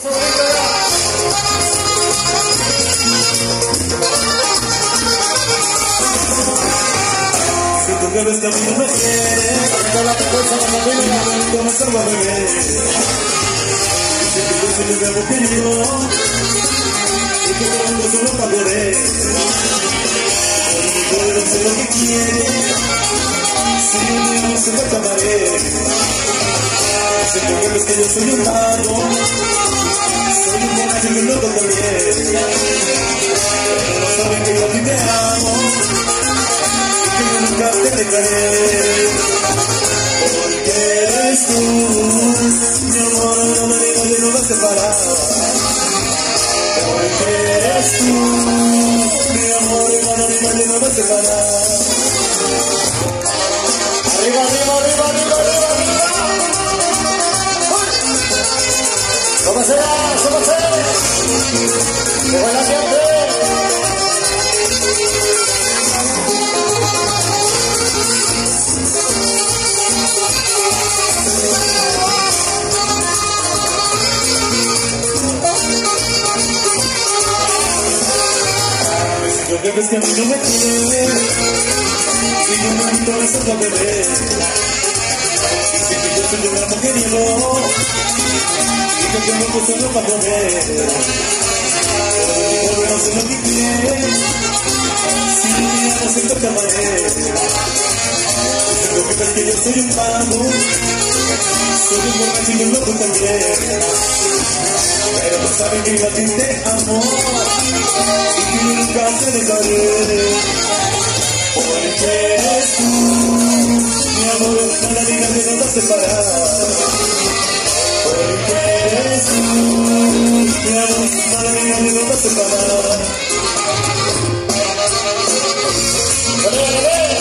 Si tú quieres que a mí no me quieres, la vergüenza de la familia. comenzar a beber. Si tú quieres que yo que yo, y que todo el mundo solo para lo que quieres, si no se me acabaré. Quieres que yo soy un mago, soy un borracho y un loco también. Pero no saben que yo a ti te amo, y que nunca te dejaré. Porque eres tú, mi amor, me digas que no separar. Porque eres tú, mi amor, no me digas que no separar. Si yo que ves que a mí no me quieres, y yo besar a beber. Y si que yo soy mujeriego, y que tengo que para comer. Pero no sé lo que quieres, si siento te amaré. Yo que que soy un soy un. Pero no saben que yo a ti te amo, y que nunca te tú, mi amor, no la digas que no separar. Porque eres mi amor, no la digas que no te separar. ¡Vale, vale,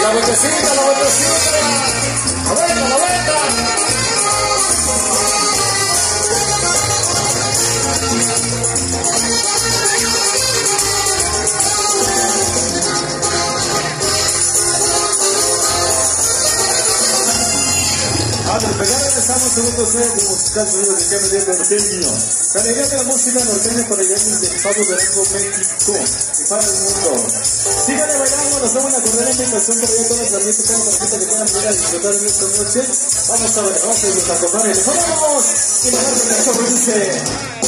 la vueltecita, la vueltecita. Set de musical sonido de de Norteño. La alegría de la música norteña para allá del Pablo México y para el mundo. Bailando, nos damos una cordial invitación para todas las que quieran venir a disfrutar de esta noche. Vamos a ver, vamos a disfrutar, compadre. ¡Vamos! Y de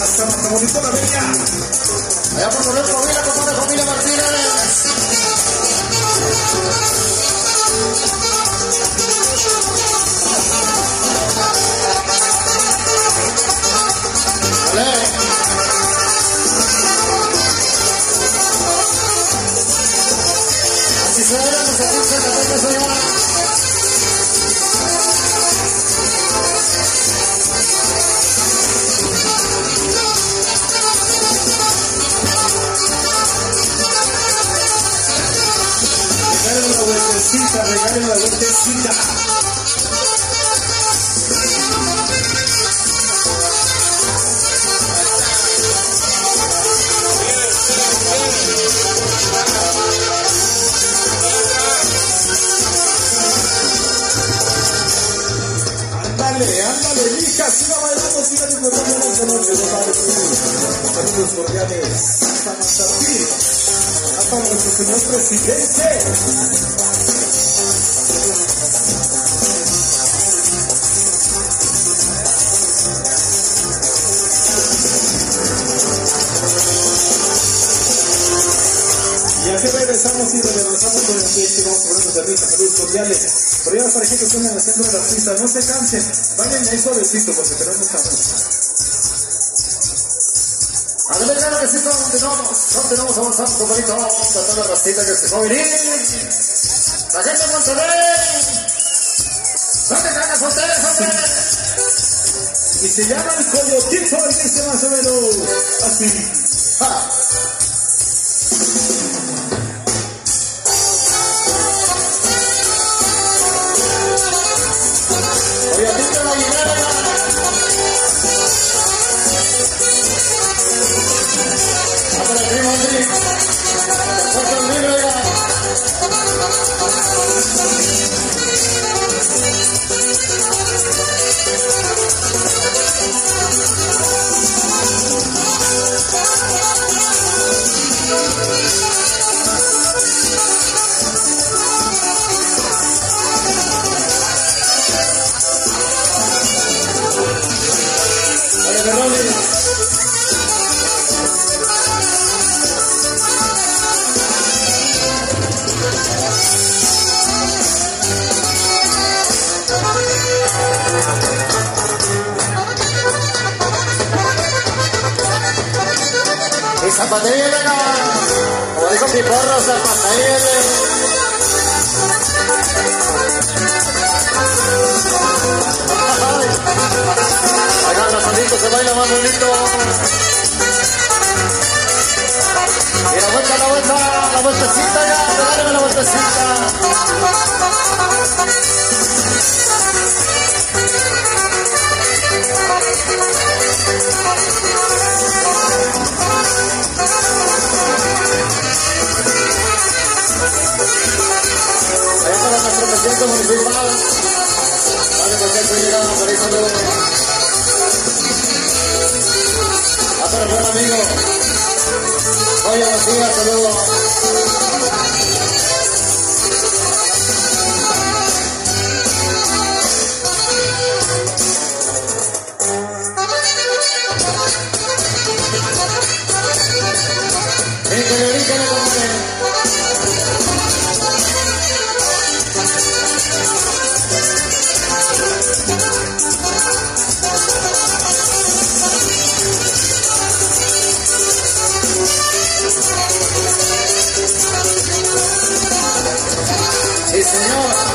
Hasta Matamoros, la. Allá por vueltecita, regalen la vueltecita. Ándale, hija, siga bailando, siga disfrutando esta noche, cordiales. Regresamos y regresamos con el ambiente, vamos a ponernos de risa, saludos cordiales. Pero ya para que estén en el centro de la pista, no se cansen, vayan ahí suavecito porque tenemos música. Ándale, claro que sí, continuamos, continuamos avanzando, compadrito, tratando la racita que se va a venir. La gente de Monterrey. ¿Dónde están las ustedes, hombre? Y se llama el coyotito y dice más o menos así. Ja. Y zapatería, venga. Como dijo Piporro, zapatería. Acá se baila más bonito. Y la vuelta, la vuelta, la vueltecita ya, dale la vueltecita. Macías, saludos. 不要了。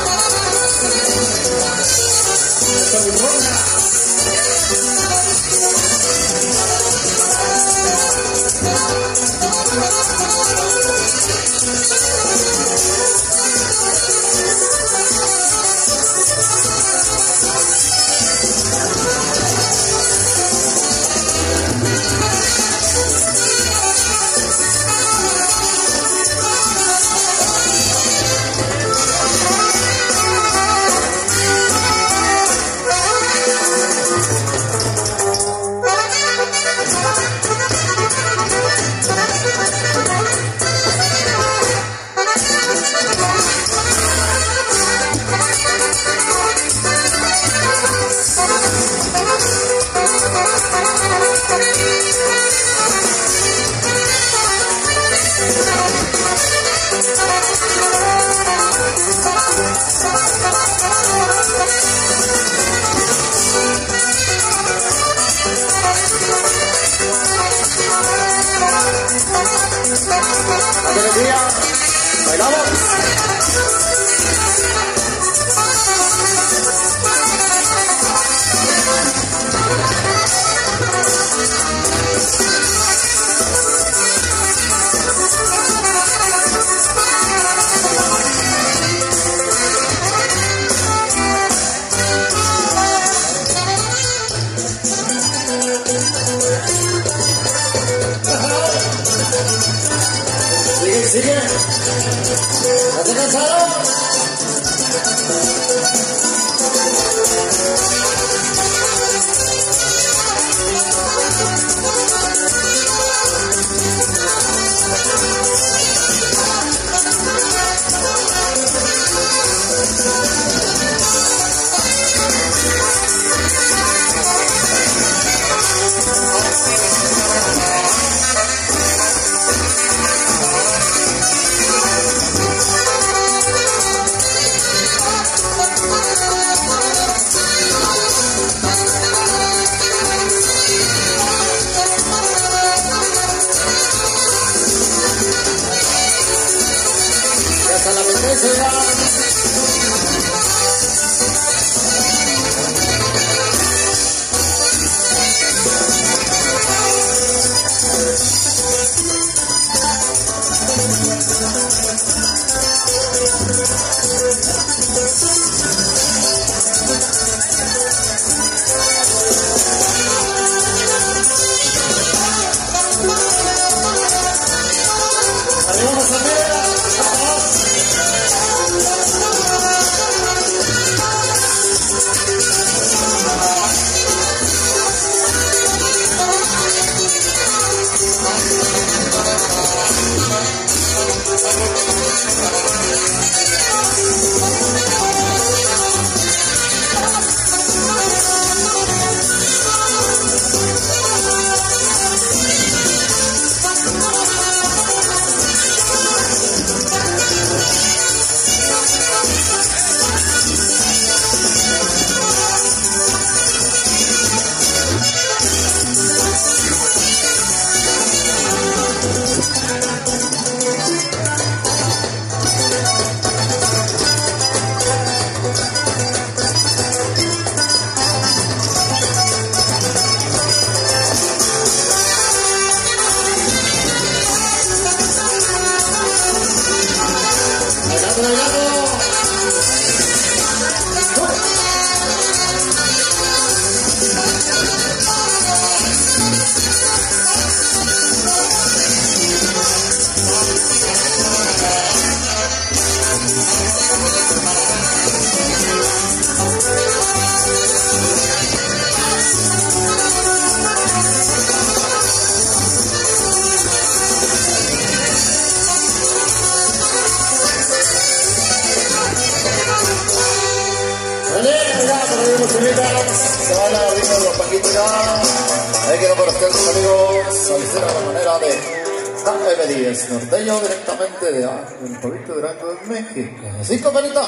Sigue, sigue. ¿No te cansaron? Paquitos ya. Ahí por ustedes, amigos. Salicera a manera de KM10, norteño directamente de, del pueblito de Durango, México. Así, compañita.